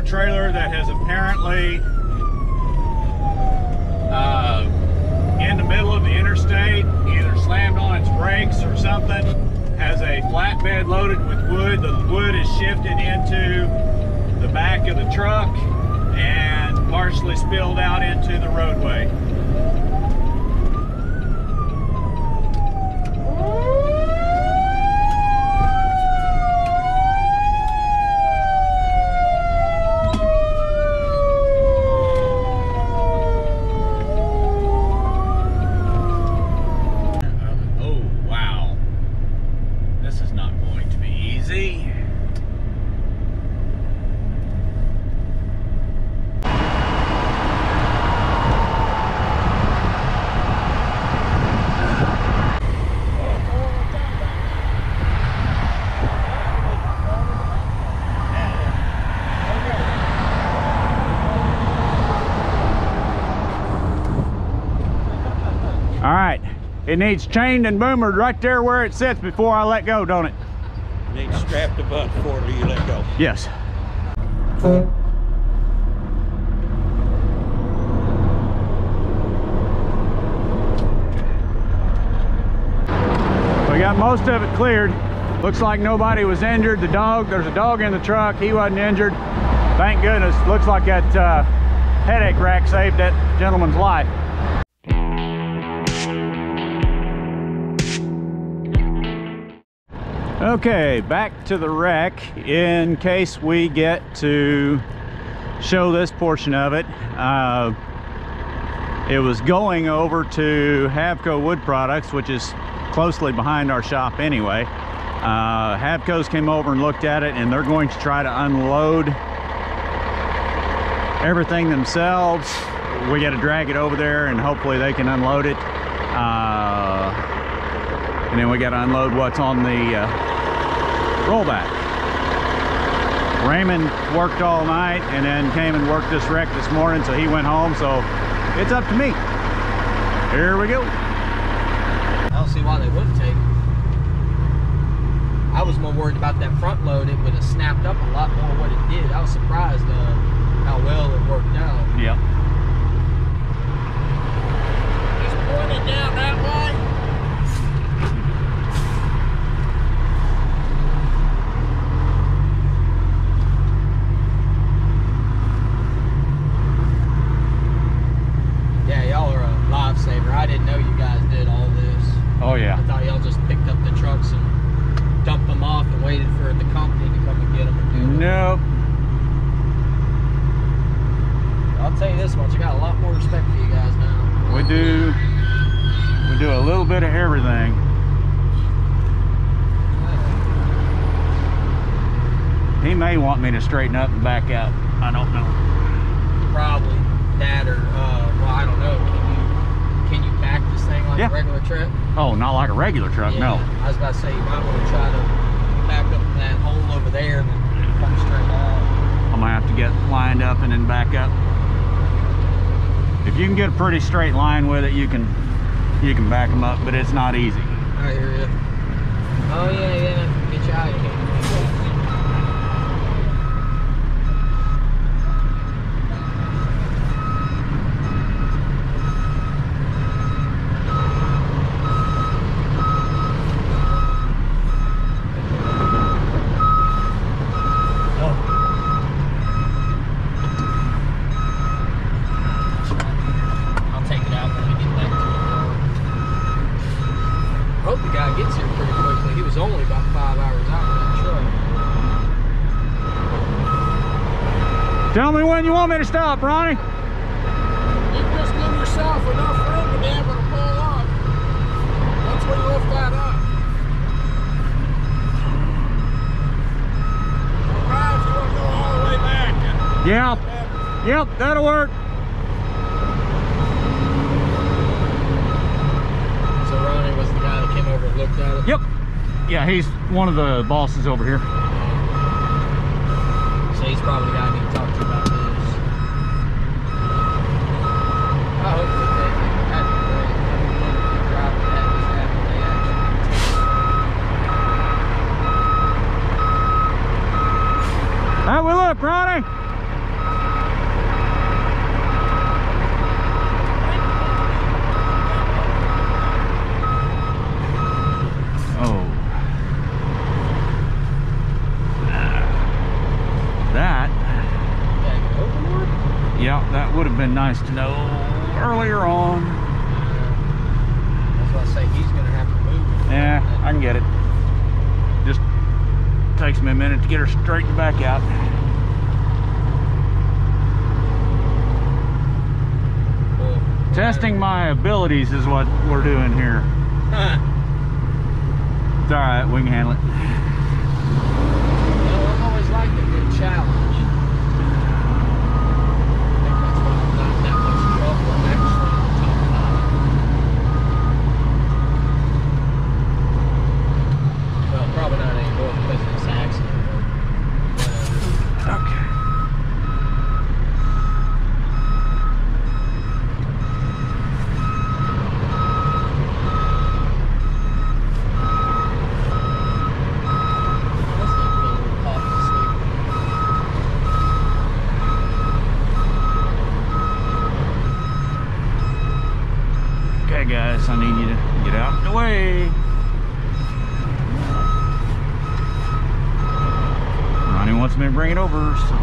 tractor trailer that has apparently uh, in the middle of the interstate, either slammed on its brakes or something, has a flatbed loaded with wood. The wood is shifted into the back of the truck and partially spilled out into the roadway. Oh, wow. This is not going to be easy. All right, it needs chained and boomered right there where it sits before I let go, don't it? Need strapped a butt before you let go. Yes. We got most of it cleared. Looks like nobody was injured. The dog, there's a dog in the truck. He wasn't injured. Thank goodness. Looks like that uh, headache rack saved that gentleman's life. Okay, back to the wreck in case we get to show this portion of it. Uh, it was going over to Havco Wood Products, which is closely behind our shop anyway. Uh, Havco's came over and looked at it and they're going to try to unload everything themselves. We got to drag it over there and hopefully they can unload it. Uh, and then we got to unload what's on the uh, rollback. Raymond worked all night and then came and worked this wreck this morning, so he went home. So it's up to me. Here we go. I don't see why they wouldn't take it. I was more worried about that front load. It would have snapped up a lot more what it did. I was surprised uh, how well it worked out. Yep. Just point it down that way. Yeah, y'all are a lifesaver. I didn't know you guys did all this. Oh I yeah. thought y'all just picked up the trucks and dumped them off and waited for the company to come and get them and do it. Nope. I'll tell you this much, I got a lot more respect for you guys now. We do. We do a little bit of everything. He may want me to straighten up and back out. I don't know. Probably that or uh, well, I don't know. Can you can you back this thing like Yeah. a regular truck? Oh, not like a regular truck. Yeah, No. I was about to say you might want to try to back up that hole over there and then come straight out. I'm gonna have to get lined up and then back up. If you can get a pretty straight line with it, you can you can back them up, but it's not easy. I hear you. Oh yeah, yeah. Get you out of here. I'll take it out when we get back to it. I hope the guy gets here pretty quickly. He was only about five hours out with that truck. Tell me when me to stop, Ronnie. You just give yourself enough room to be able to pull up. Once we lift that up. Right, if you want to go all the way back. Yeah. Yep, that'll work. So Ronnie was the guy that came over and looked at it. Yep. Yeah, he's one of the bosses over here. So he's probably the guy I need to talk to about this. I hope they take it. That'd be great. been nice to know earlier on. That's why I say he's gonna have to move. Yeah, I can get it. Just takes me a minute to get her straightened back out. Well, Testing my abilities is what we're doing here. It's all right, we can handle it. You know, I've always liked a good challenge. I think that's why I'm not that much trouble. I'm actually in the top five. Well, probably not anymore because of this accident. but Whatever. Okay. Let's not put a little coffee to sleep. Okay, guys, I need you to get out of the way. Ronnie wants me to bring it over, so.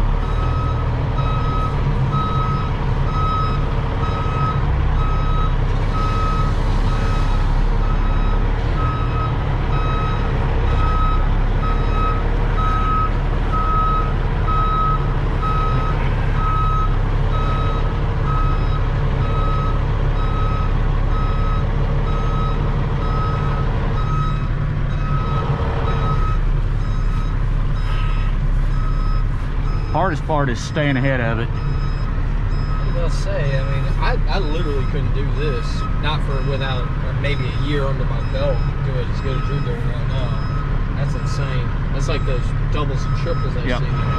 Hardest part is staying ahead of it. I say? I mean, I, I literally couldn't do this, not for without uh, maybe a year under my belt, do it as good as you're doing right now. That's insane. That's like those doubles and triples I Yep. see.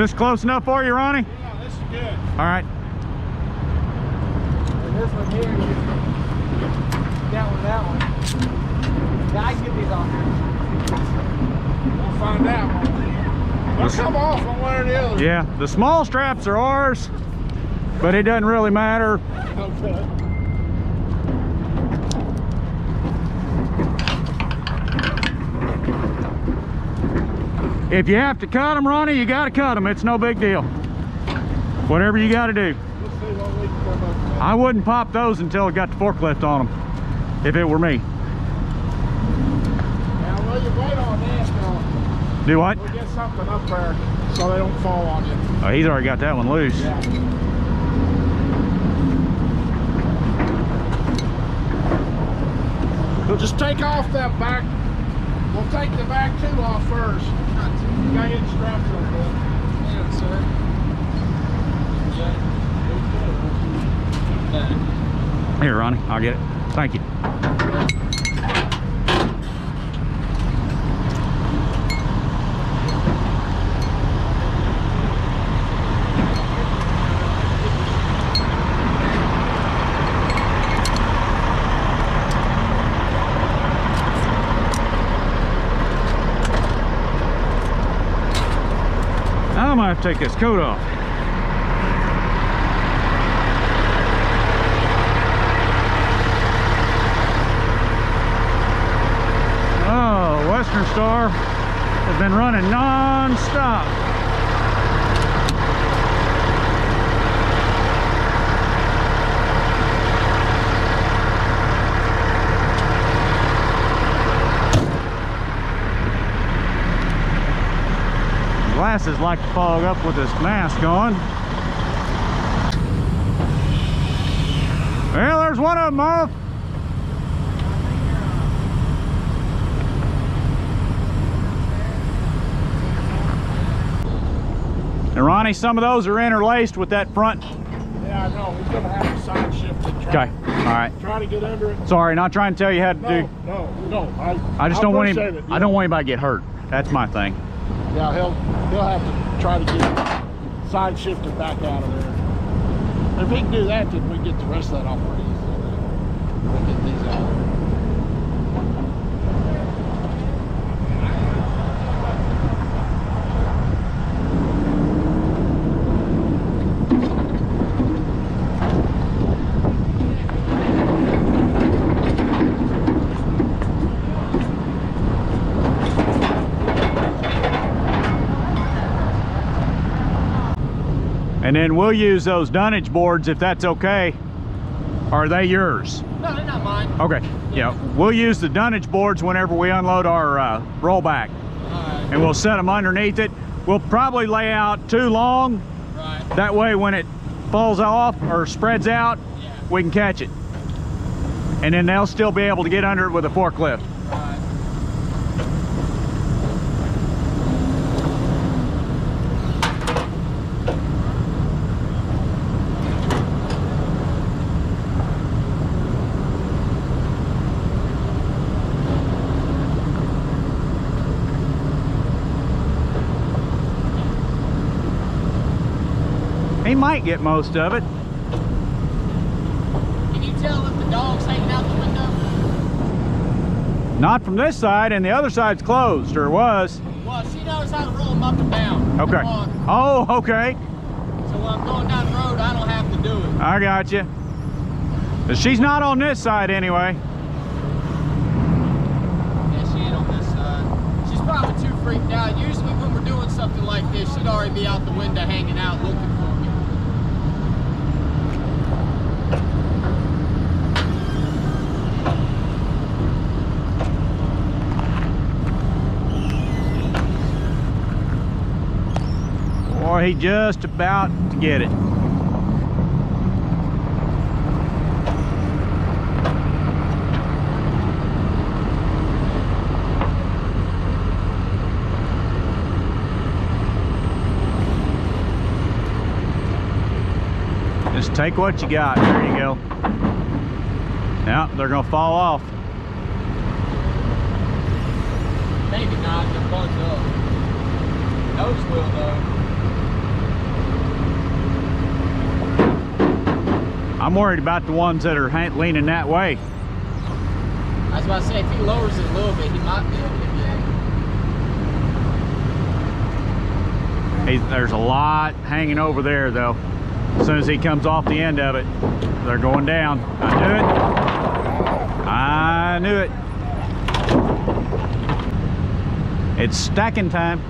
This close enough for you, Ronnie? Yeah, this is good. All right. And this one here, you that one, that one. Can get these on here. We'll find out. They'll come off on one or the other. Yeah, the small straps are ours, but it doesn't really matter. Okay. If you have to cut them, Ronnie, you got to cut them. It's no big deal. Whatever you got to do. Let's see what we can come up with. I wouldn't pop those until I got the forklift on them, if it were me. Now, will you wait on? Now, Do what? we'll get something up there so they don't fall on you. Oh, he's already got that one loose. Yeah. We'll just take off that back. We'll take the back two off first. You gotta get strapped real. Yeah. Here, Ronnie, I'll get it. Thank you. Take this coat off. Oh, Western Star has been running non-stop. Glasses like to fog up with this mask on. Well, there's one of them off. And Ronnie, some of those are interlaced with that front. Yeah, I know. He's gonna have to side shift try, Okay, all right. try to get under it. Sorry, not trying to tell you how to No, do. no, no. I, I just I don't want him. it, I don't want anybody to get hurt. That's my thing. Yeah, he'll he'll have to try to get side shifted back out of there. If he can do that, then we get the rest of that off pretty easy. We'll get these out. And then we'll use those dunnage boards if that's okay. Are they yours? No, they're not mine. Okay. Yeah, we'll use the dunnage boards whenever we unload our uh, rollback, and we'll set them underneath it. We'll probably lay out too long. right. That way, when it falls off or spreads out, Yeah. we can catch it. And then they'll still be able to get under it with a forklift. Might get most of it. Can you tell if the dog's hanging out the window? Not from this side, and the other side's closed, or was. Well, she knows how to roll them up and down. Okay. Oh, okay. So when I'm going down the road, I don't have to do it. I got you. She's not on this side anyway. Yeah, she ain't on this side. She's probably too freaked out. Usually when we're doing something like this, she'd already be out the window hanging out looking for Boy, he just about to get it. Just take what you got. There you go. Yeah, they're gonna fall off. Maybe not, they're up. Those will though. I'm worried about the ones that are leaning that way. I was about to say, if he lowers it a little bit, he might be able to get He, there's a lot hanging over there though. As soon as he comes off the end of it, they're going down. I knew it. I knew it. It's stacking time.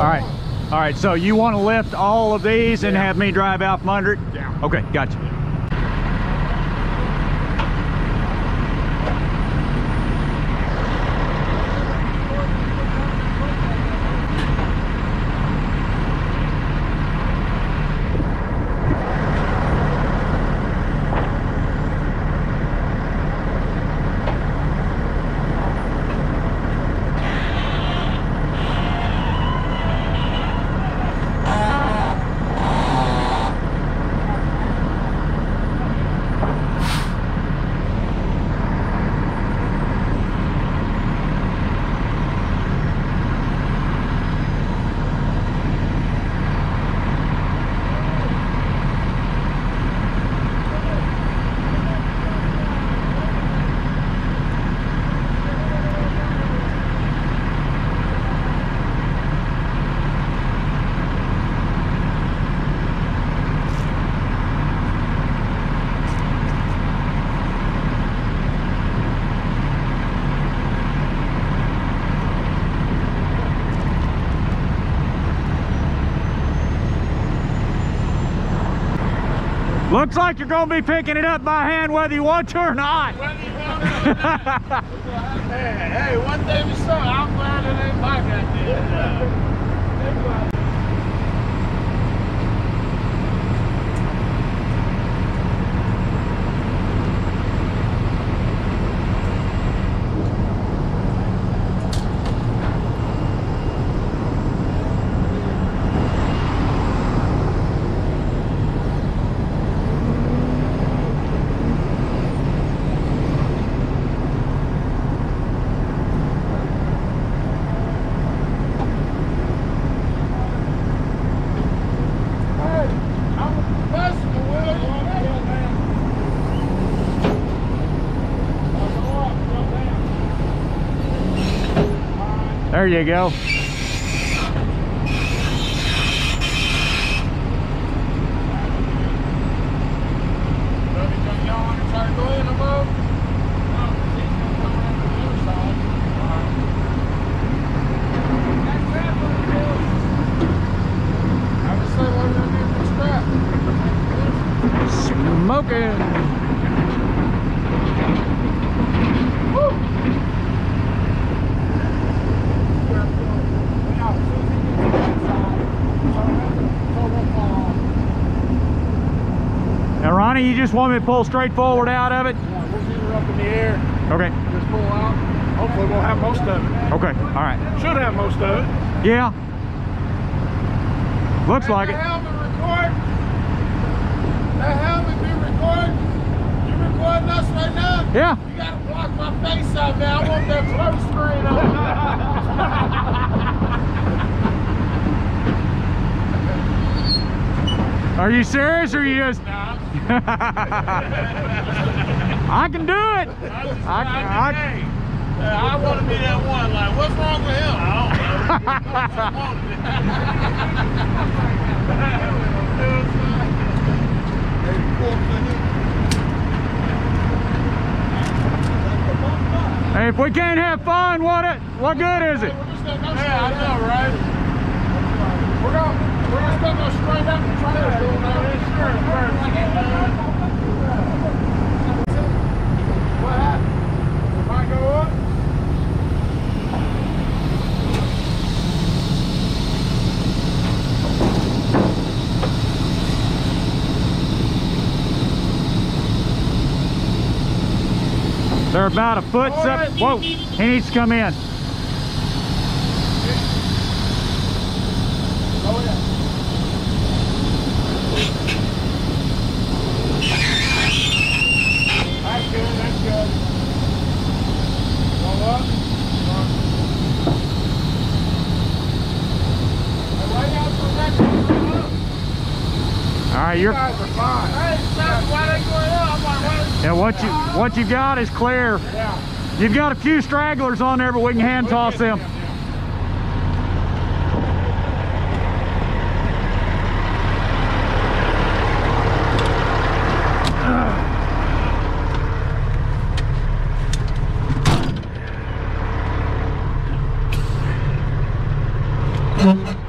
All right. All right. So you want to lift all of these and have me drive out from under it? Yeah. Okay. Gotcha. Looks like you're gonna be picking it up by hand whether you want to or not. hey, hey, one thing we saw, I'm glad it ain't my goddamn. Hey, I'm a professional, Will. You man. Go up, go down. There you go. Buddy, don't y'all want to try to go in the boat? No, 'cause he's gonna come around to the other side. All right. That's trap on the hill. I would say, what are we gonna do for strap? Smoking. Woo! Yeah, as soon as he gets to that side, so that's- so we'll fall off. Now, Ronnie, you just want me to pull straight forward out of it? Yeah, we'll her up in the air. Okay. Just pull out. Hopefully we'll have most of it. Okay. All right. Should have most of it. Yeah. Looks like the it. helmet record. That helmet be recording. You recording us right now? Yeah. You gotta block my face out now. I want that close screen on. Are you serious or are you just? I can do it. I just I- I, I- hey, uh, I want to be that one. Like, what's wrong with him? Hey, if we can't have fun, what it? What good is it? Yeah, I know, right? We're gonna, we're just gonna go straight up and try to do it now. What happened? If I go up? They're about a foot right. Whoa, he needs to come in. right, you're. Yeah, what you what you got is clear. You've got a few stragglers on there, but we can hand toss them.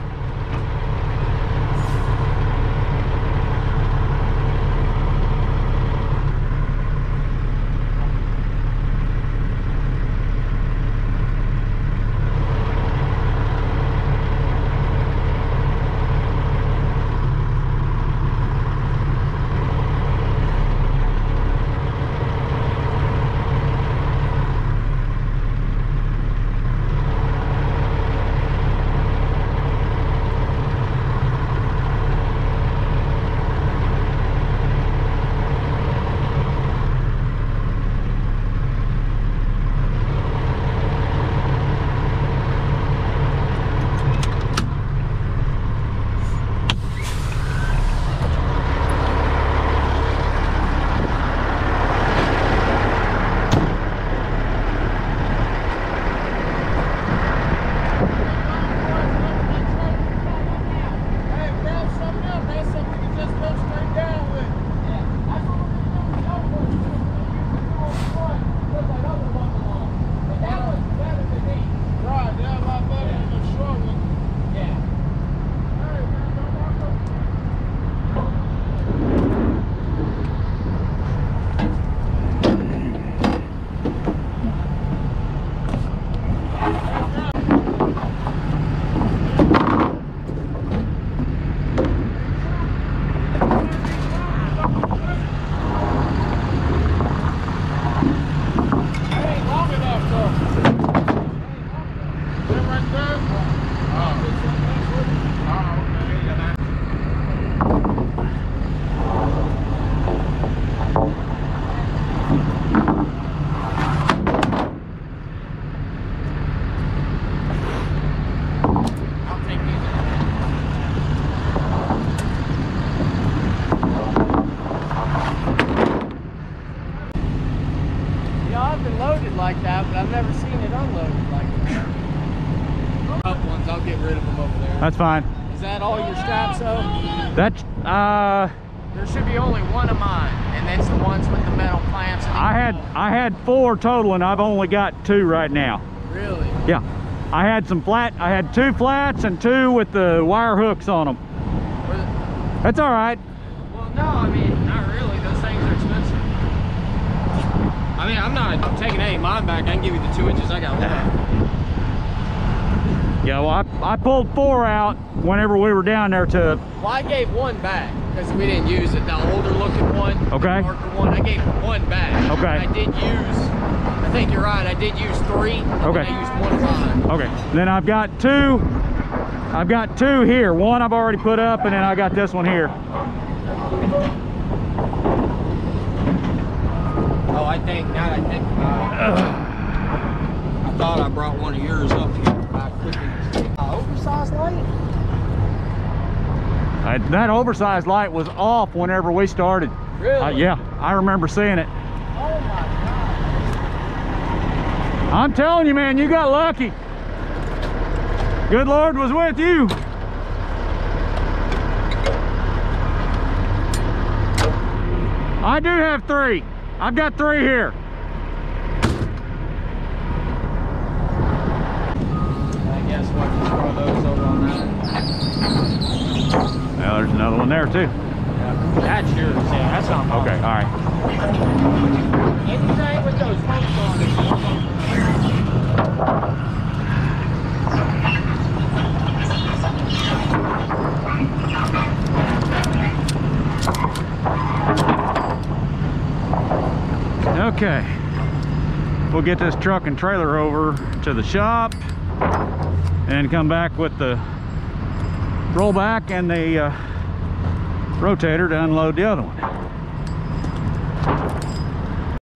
fine. Is that all your straps though? That's, uh, There should be only one of mine, and that's the ones with the metal clamps. I had, I had four total and I've only got two right now. Really? Yeah. I had some flat, I had two flats and two with the wire hooks on them. The- That's all right. Well, no, I mean, not really. Those things are expensive. I mean, I'm not taking any of mine back. I can give you the two inches I got left. Yeah, well, I, I pulled four out whenever we were down there to, Well, I gave one back because we didn't use it. The older looking one, Okay. the darker one. I gave one back. Okay. I did use. I think you're right. I did use three. Okay. I used one of mine. okay. Then I've got two, I've got two here. One I've already put up and then I got this one here. Oh, I think now I think it, I thought I brought one of yours up here. But I couldn't. Uh, oversized light? I, that oversized light was off whenever we started. Really? Uh, yeah, I remember seeing it. Oh my god. I'm telling you, man, you got lucky. Good Lord was with you. I do have three. I've got three here. I guess Those over on that. Well, there's another one there too. That's yours. Yeah, that's not mine. Okay, all right. Anything with those pumps on it. Okay. We'll get this truck and trailer over to the shop and come back with the rollback and the uh, rotator to unload the other one.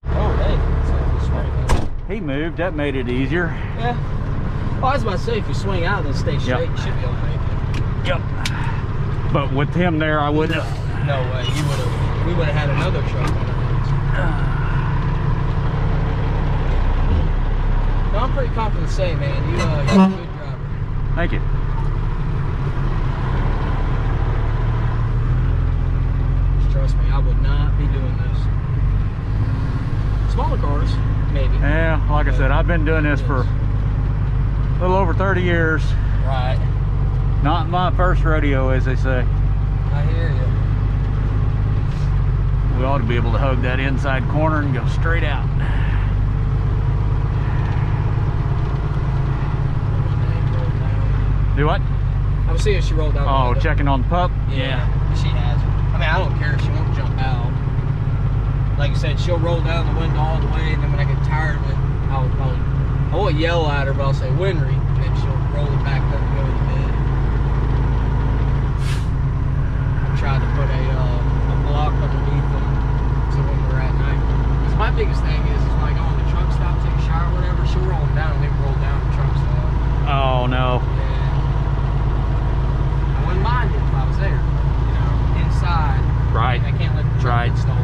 Oh, hey. So you swing. He moved, that made it easier. Yeah. Oh, I was about to say, if you swing out and stay straight, you should be able to make it. Yep. But with him there, I wouldn't have. No way. You would have. We would have had another truck on our hands. No, I'm pretty confident to say, man, you, uh, you're a good driver. Thank you. Just trust me, I would not be doing this. Smaller cars, maybe. Yeah, like I said, I've been doing this for a little over 30 years. Right. Not my first rodeo, as they say. I hear you. We ought to be able to hug that inside corner and go straight out. Do what? I was seeing if she rolled down. Oh, checking on the pup? Yeah, she has. I mean, I don't care if she won't jump out. Like I said, she'll roll down the window all the way, and then when I get tired of it, I'll, I'll I won't yell at her, but I'll say Winry, and then she'll roll it back up and go to bed. I tried to put a, uh, a block underneath them so when we're at night. Because my biggest thing is, is when I go in the truck stop, take a shower, or whatever, she'll roll them down and then roll down the truck stop. Oh, no. Yeah. I wouldn't mind it if I was there, you know, inside. Right. I can't let the truck Right. get stolen.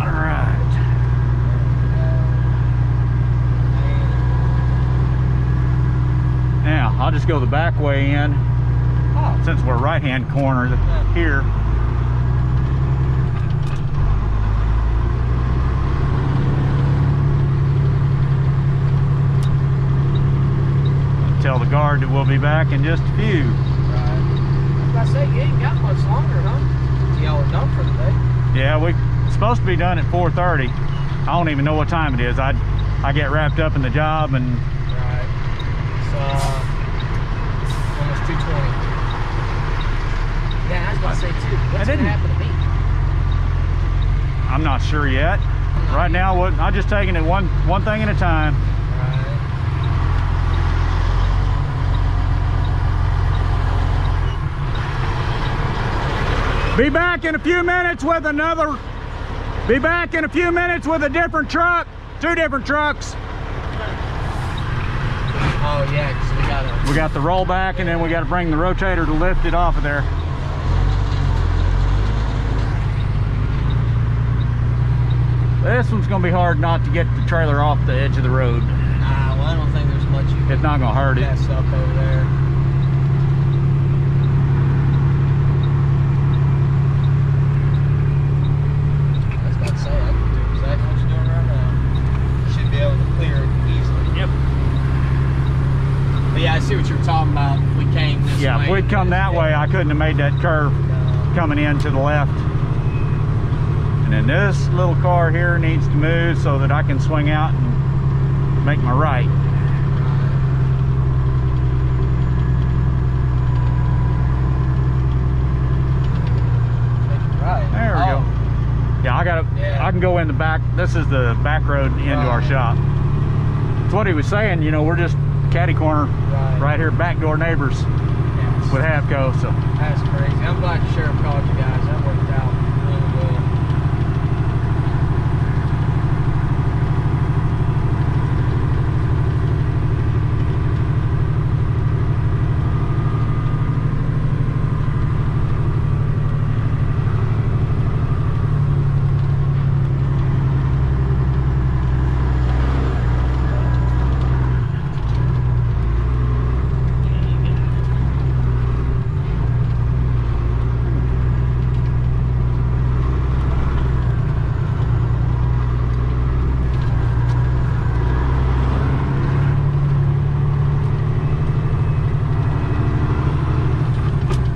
All right. Now, I'll just go the back way in Oh, since we're right-hand corner here. Guard that we'll be back in just a few. right. I say, you ain't got much longer, huh? Y'all are done for the day. Yeah, we supposed to be done at 4:30. I don't even know what time it is. I I get wrapped up in the job and Right. It's uh, almost 220. Yeah, I was about to say, too. What's didn't- gonna happen to me? I'm not sure yet. Right now, what I'm just taking it one one thing at a time. Right. Be back in a few minutes with another. Be back in a few minutes with a different truck. Two different trucks. Oh, yeah, we gotta. We got the rollback and then we got to bring the rotator to lift it off of there. This one's gonna be hard not to get the trailer off the edge of the road. Nah, well, I don't think there's much you can It's not gonna hurt it. over there. I was about to say, I can do exactly what you're doing right now. Should be able to clear it easily. Yep. But yeah, I see what you're talking about. If we came this Yeah, way. if we'd come that way, I couldn't have made that curve coming in to the left. And then this little car here needs to move so that I can swing out and make my right. Right. There we oh, go. Yeah, I got to Yeah. I can go in the back. This is the back road into our shop. That's what he was saying. You know, we're just catty corner Right. right here, backdoor neighbors Yes. with Havco. So That's crazy. I'm glad the sheriff called you guys. That worked out really well.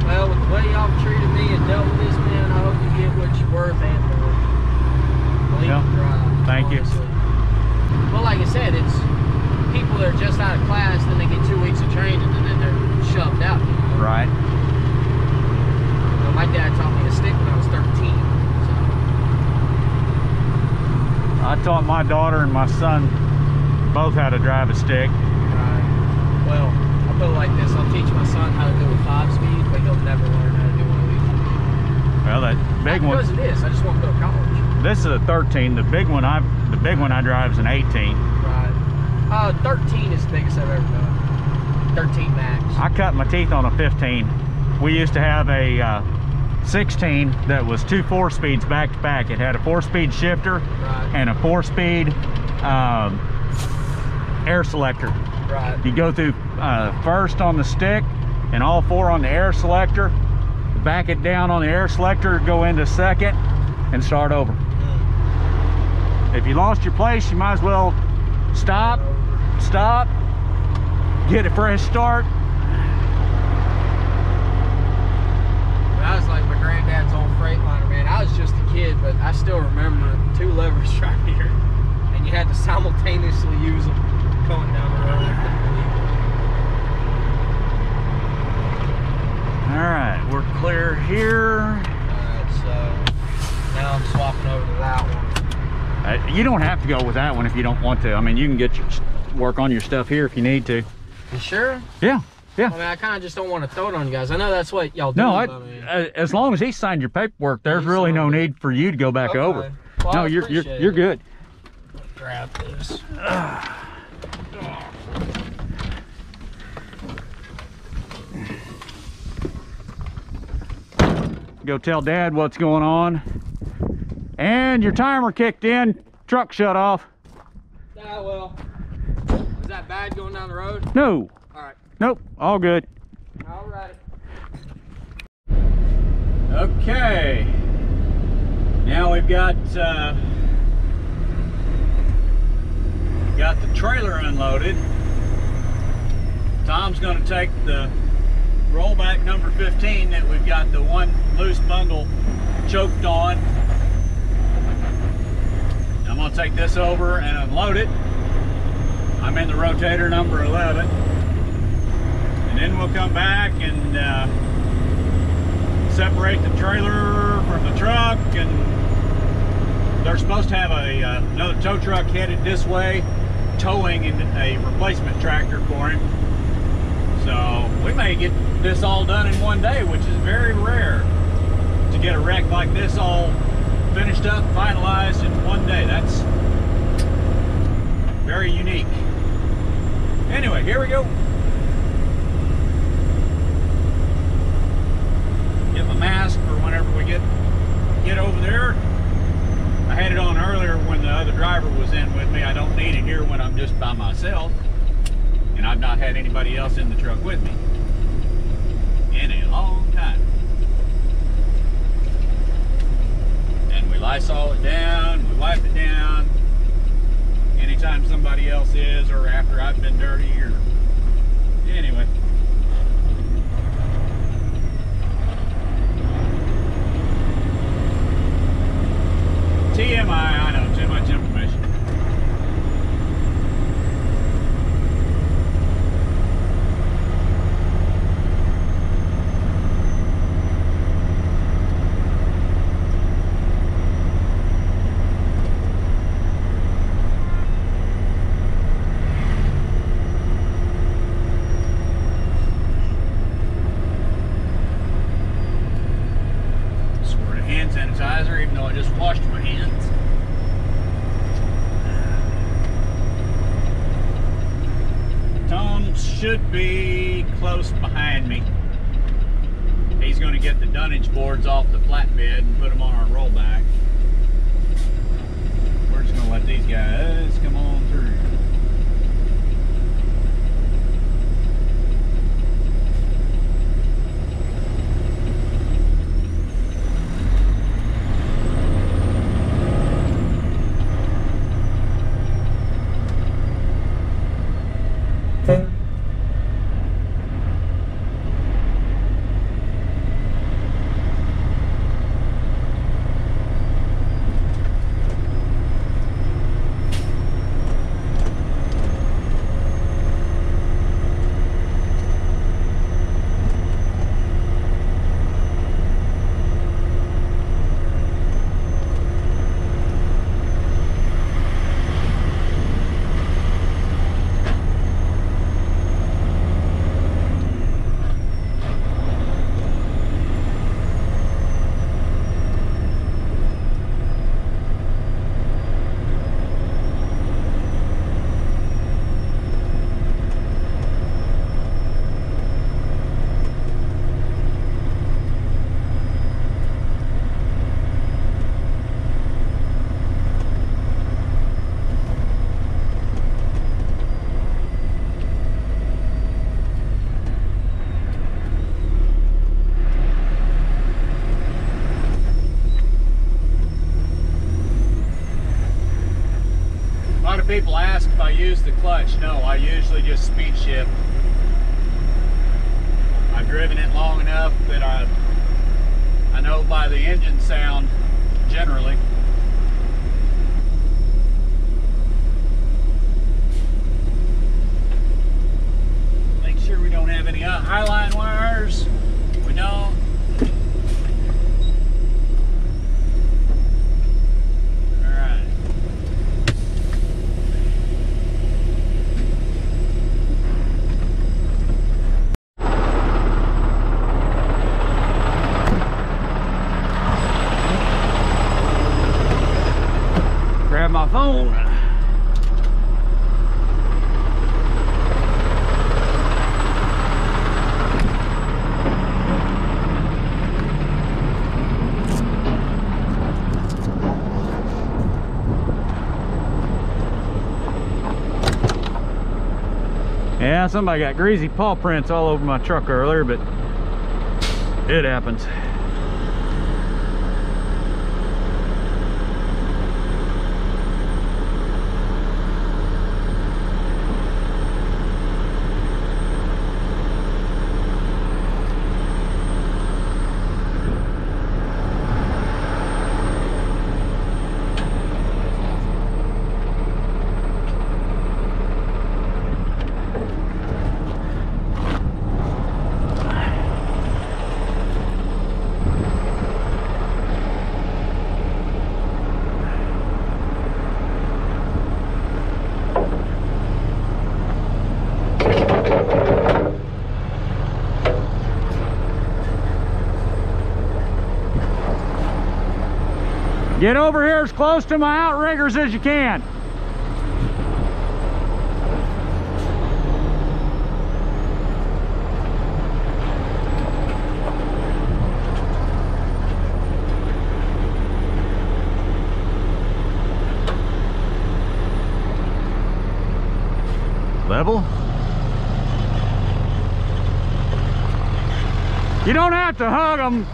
Well, with the way y'all treated me and dealt with this, man, I hope you get what you're worth and more. Believe Yeah. it, drive, Thank you. honestly. Well, like I said, it's people that are just out of class, then they get two weeks of training, and then they're shoved out. You know? right. You know, my dad taught me to stick when I was 13. So, I taught my daughter and my son both how to drive a stick. right. Well, I'll put it like this: I'll teach my son how to do a five-speed, but he'll never learn how to do one of these. Well, that big Not one. because of this, I just want to go to college. This is a 13. The big one I the big one I drive is an 18. Right. Uh, 13 is the biggest I've ever done. 13 max. I cut my teeth on a 15. We used to have a uh, 16 that was two four speeds back to back. It had a four speed shifter Right. and a four speed um, air selector. Right. You go through uh, first on the stick and all four on the air selector. Back it down on the air selector, go into second and start over. Mm. If you lost your place, you might as well stop, stop, get a fresh start. That was like my granddad's old Freightliner, man. I was just a kid, but I still remember two levers right here, and you had to simultaneously use them going down the road. I couldn't believe All right, we're clear here. so now I'm swapping over to that one. Uh, you don't have to go with that one if you don't want to. I mean, you can get your work on your stuff here if you need to. You sure? Yeah, yeah. I mean, I kind of just don't want to throw it on you guys. I know that's what y'all do. No, I, I mean, uh, as long as he signed your paperwork, there's He really no it. need for you to go back Okay. over. Well, no, you're you're you're good. grab this. Go tell Dad what's going on. And your timer kicked in. Truck shut off. Ah, well. Is that bad going down the road? No. Nope, all good. All right. Okay. Now we've got uh, got the trailer unloaded. Tom's going to take the rollback number 15 that we've got the one loose bundle choked on. I'm going to take this over and unload it. I'm in the rotator number 11. And then we'll come back and uh, separate the trailer from the truck and they're supposed to have a uh, another tow truck headed this way towing in a replacement tractor for him. So we may get this all done in one day which is very rare to get a wreck like this all finished up finalized in one day. That's very unique. Anyway here we go get my mask for whenever we get get over there. I had it on earlier when the other driver was in with me. I don't need it here when I'm just by myself, and I've not had anybody else in the truck with me in a long time. And we Lysol it down, we wipe it down. Anytime somebody else is, or after I've been dirty, or anyway. TMI, I know, be close behind me. He's going to get the dunnage boards off the flatbed and put them on our rollback. We're just going to let these guys come on through. A lot of people ask if I use the clutch. No, I usually just speed shift. I've driven it long enough that I I know by the engine sound generally. Make sure we don't have any uh, highline wires. We don't. All right. Grab my phone. Yeah, somebody got greasy paw prints all over my truck earlier, but it happens. Get over here as close to my outriggers as you can. Level. You don't have to hug them,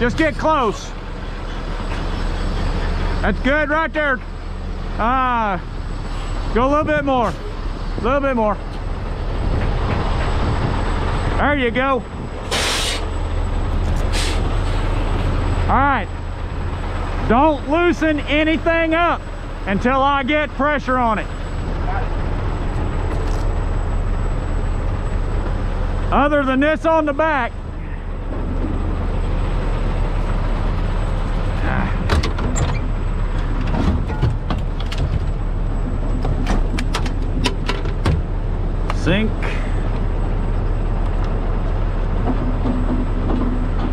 just get close. That's good right there. Ah, go a little bit more. A little bit more. There you go. All right. Don't loosen anything up until I get pressure on it. Other than this on the back. Sink.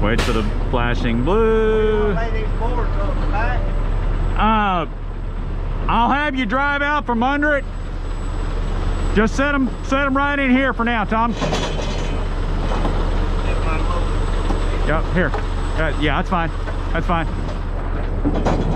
Wait for the flashing blue. Uh, I'll have you drive out from under it. Just set them, set them right in here for now, Tom. Yep, here. Uh, yeah, that's fine. That's fine.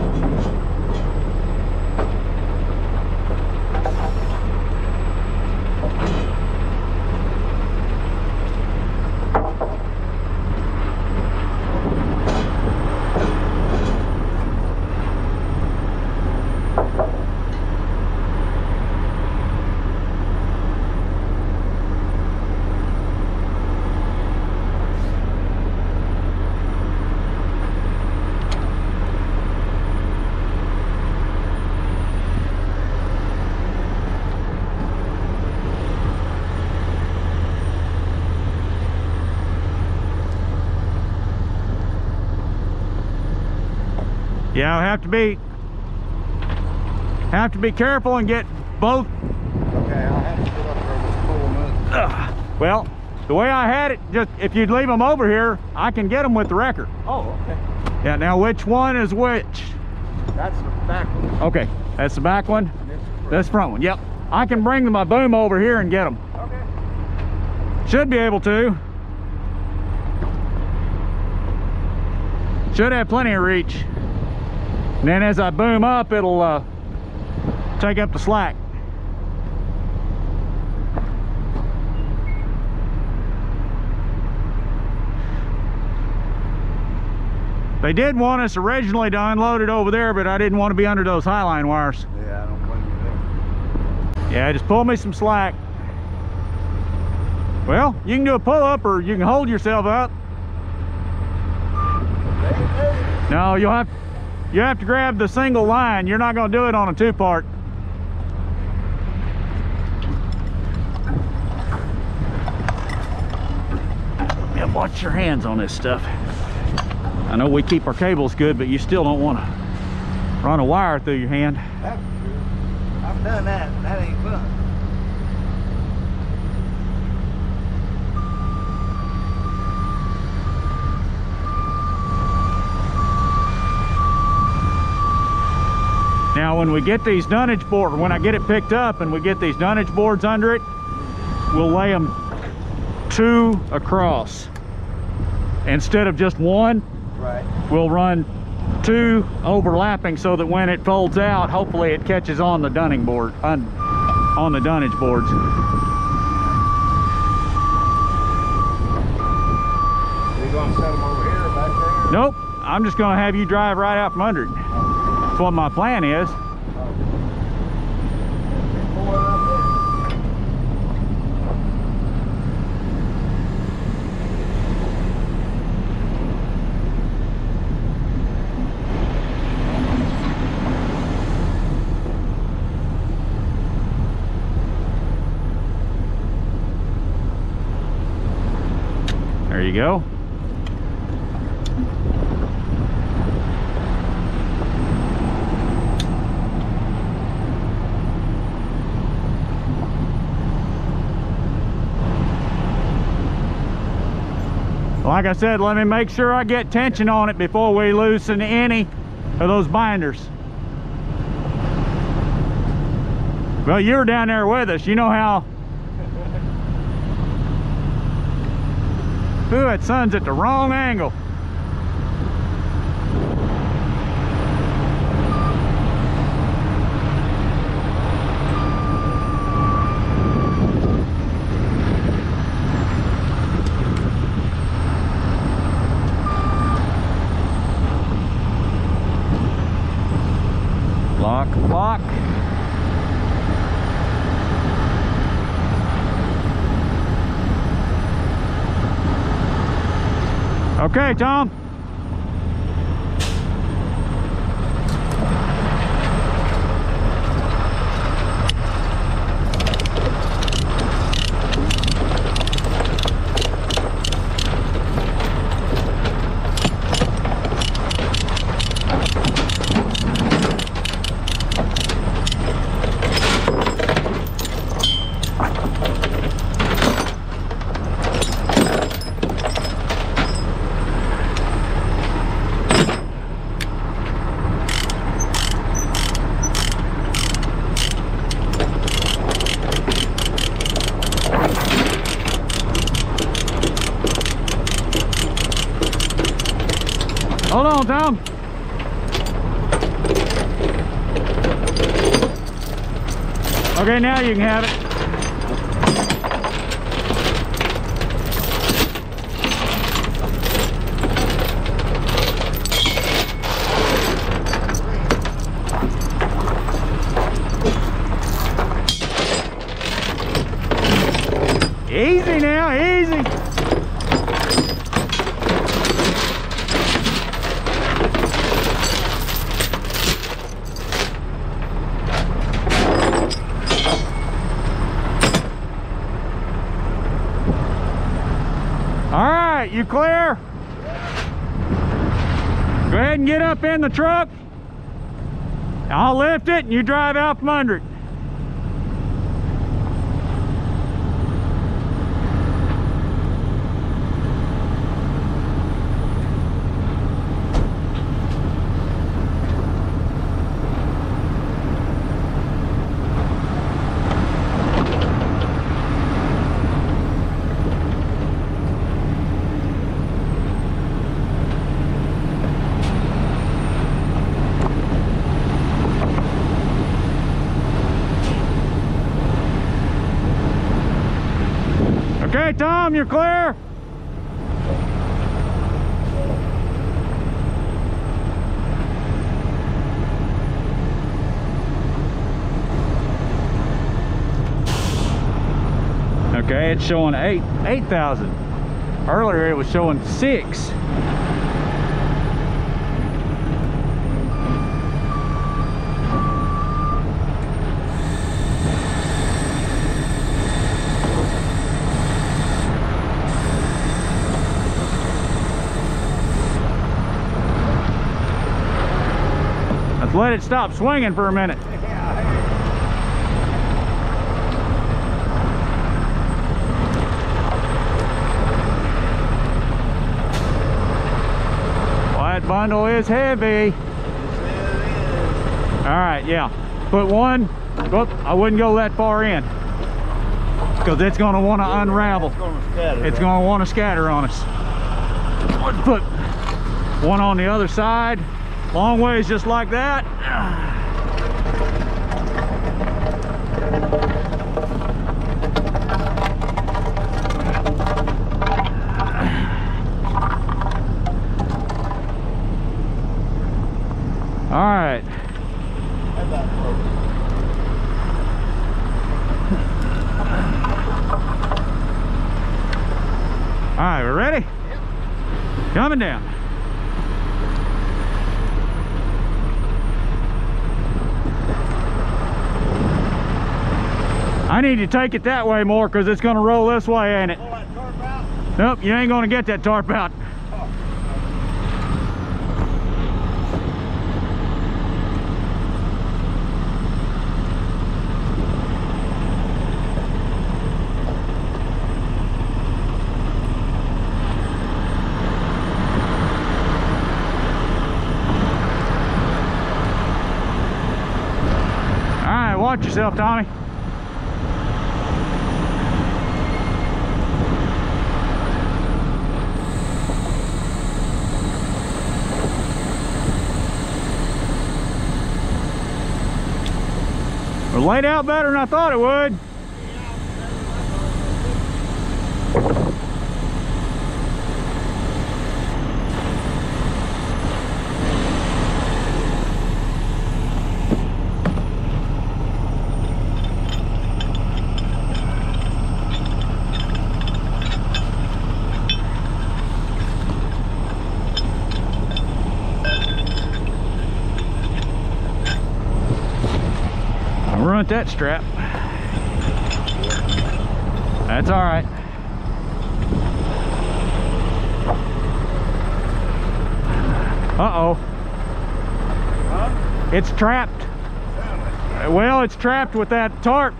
Yeah, I have to be have to be careful and get both. Okay, I'll have to get up there and just pull them up. Ugh. well, the way I had it, just if you'd leave them over here, I can get them with the wrecker. Oh, okay. Yeah. Now, which one is which? That's the back one. Okay, that's the back one. this is the front one. Yep. I can bring my boom over here and get them. Okay. Should be able to. Should have plenty of reach. And then as I boom up, it'll uh, take up the slack. They did want us originally to unload it over there, but I didn't want to be under those highline wires. Yeah, I don't blame you there. Yeah, just pull me some slack. Well, you can do a pull-up or you can hold yourself up. No, you'll have you have to grab the single line. You're not going to do it on a two-part. Yeah, watch your hands on this stuff. I know we keep our cables good, but you still don't want to run a wire through your hand. That's true. I've done that. That ain't fun. Now, when we get these dunnage board, when I get it picked up and we get these dunnage boards under it, we'll lay them two across. Instead of just one, Right. we'll run two overlapping so that when it folds out, hopefully it catches on the dunnage board, on, on the dunnage boards. You gonna set them over here or back there? Nope, I'm just gonna have you drive right out from under it. That's what my plan is. There you go. Like I said, let me make sure I get tension on it before we loosen any of those binders. Well, you were down there with us. You know how Ooh, that sun's at the wrong angle. Block. Okay, Tom. Hold on, Tom. Okay, now you can have it. Easy now, easy. All right, you clear? Go ahead and get up in the truck. I'll lift it and you drive out from under it. Okay, Tom, you're clear? Okay, it's showing eight, 8,000. Earlier it was showing six. Let it stop swinging for a minute. Well, that bundle is heavy. All right, yeah. Put one, whoop, I wouldn't go that far in. Because it's gonna wanna unravel. It's gonna wanna scatter on us. Let's put one on the other side. Long ways just like that. Need to take it that way more because it's going to roll this way, ain't it? Nope, you ain't going to get that tarp out. All right, watch yourself, Tommy. Laid out better than I thought it would. Runt that strap. That's all right. Uh-oh. It's trapped. Well, it's trapped with that tarp.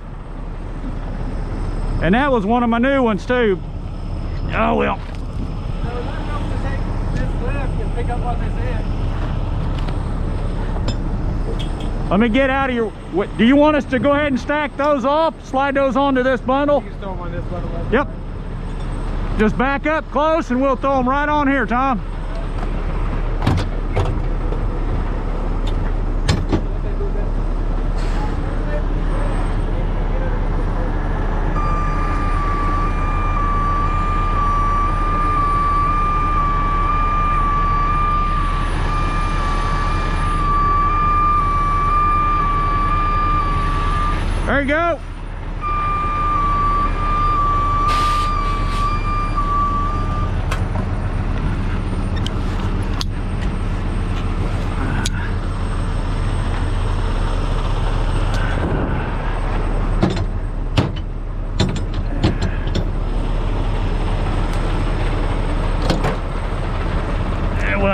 And that was one of my new ones too. Oh well. So let them just take this lift and pick up what they said. Let me get out of your. What, do you want us to go ahead and stack those off? Slide those onto this bundle? You throw them on this level. Yep. Just back up close and we'll throw them right on here, Tom. You go.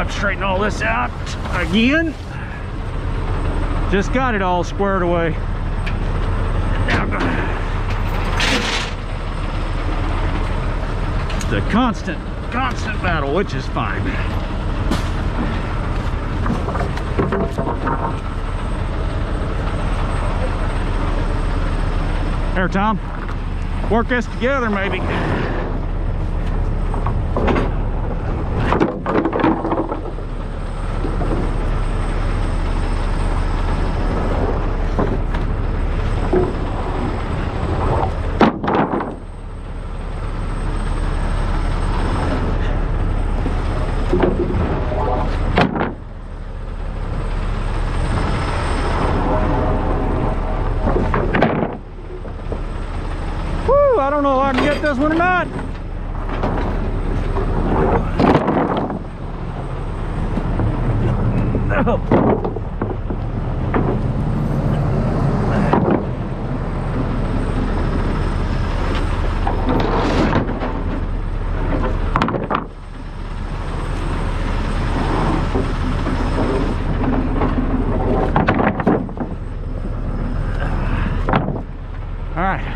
Straighten all this out again. Just got it all squared away. Go- It's a constant, constant battle, which is fine. There, Tom. Work us together, maybe. Woo, I don't know if I can get this one or not. No. All right.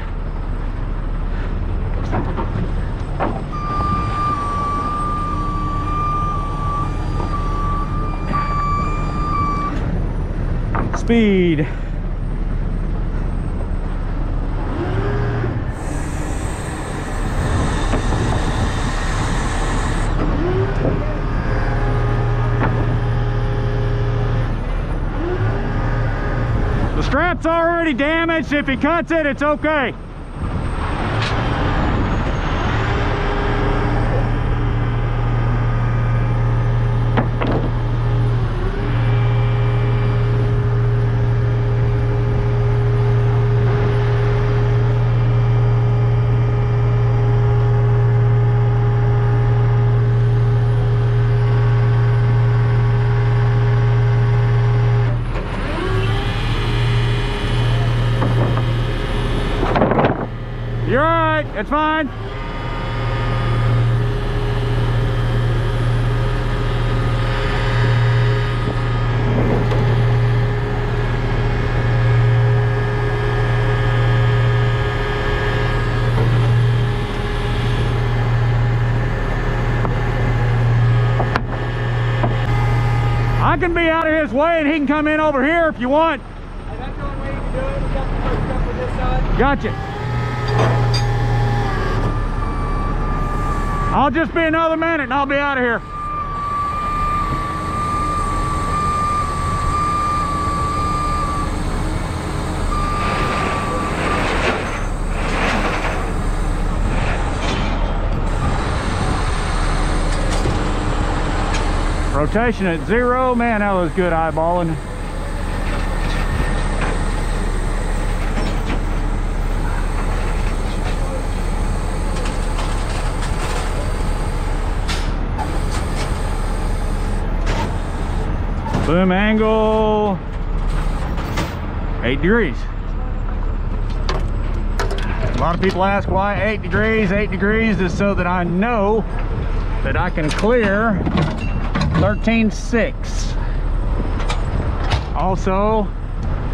Speed. The strap's already damaged. If he cuts it, it's okay. You're all right. It's fine. I can be out of his way and he can come in over here if you want. Hey, that's the only way you can do it. We got the first step with this side. Gotcha. I'll just be another minute and I'll be out of here. Rotation at zero. Man, that was good eyeballing. Boom angle, eight degrees. A lot of people ask why eight degrees. Eight degrees is so that I know that I can clear 13.6. Also,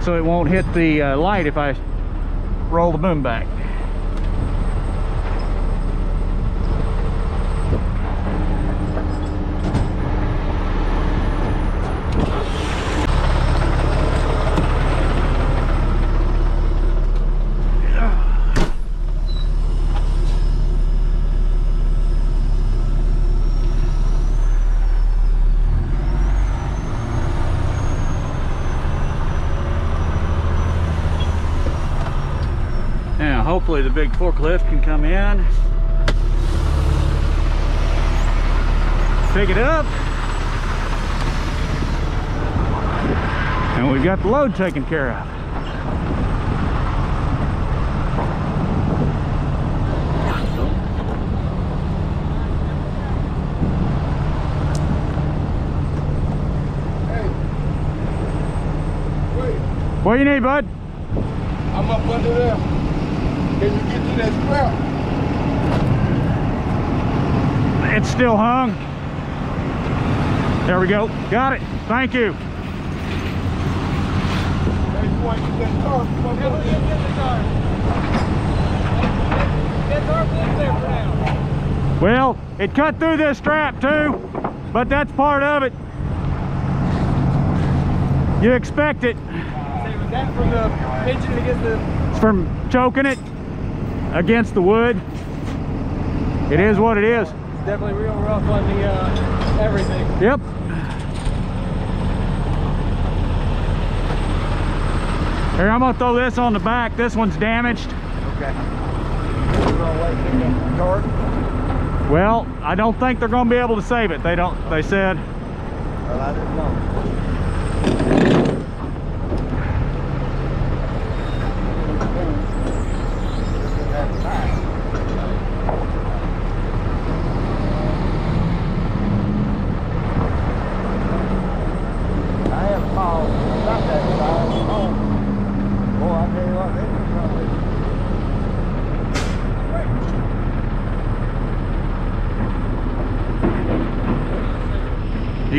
so it won't hit the uh, light if I roll the boom back. The big forklift can come in. Pick it up. And we've got the load taken care of. What do you need, bud? I'm up under there. Can you get to that strap? It's still hung. There we go. Got it. Thank you. Hey, you want to get that car? Come up Yeah, under we'll there. get get the car. Get the car in there for now. Well, it cut through this strap too, but that's part of it. You expect it. Say, was that from the pigeon against the It's from choking it against the wood. It is what it is. It's definitely real rough on the uh, everything. Yep. Here, I'm gonna throw this on the back. This one's damaged. Okay. We're gonna wait for the car. Well, I don't think they're gonna be able to save it. They don't, they said. Well, I didn't know. I have called, not that side, oh, boy, I tell you what, they were something.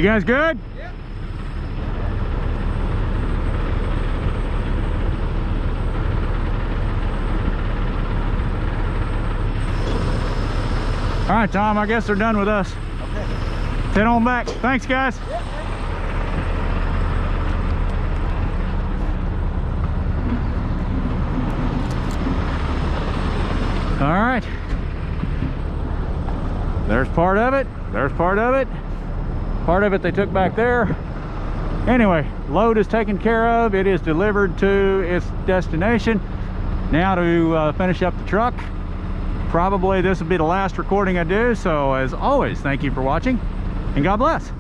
You guys good? Yep. All right, Tom, I guess they're done with us. Okay. Head on back. Thanks, guys. All right. There's part of it. There's part of it. Part of it they took back there. Anyway, load is taken care of. It is delivered to its destination. Now to uh, finish up the truck. Probably this will be the last recording I do. So as always, thank you for watching and God bless.